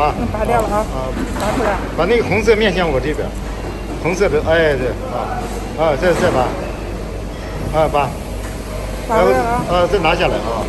拔。掉了啊，啊，拔出来，把那个红色面向我这边，红色的，哎，对，啊，啊，再再拔，啊，拔，拔了啊，啊，再拿下来啊。